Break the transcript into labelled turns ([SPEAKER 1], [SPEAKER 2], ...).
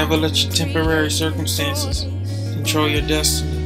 [SPEAKER 1] Never let your temporary circumstances control your destiny.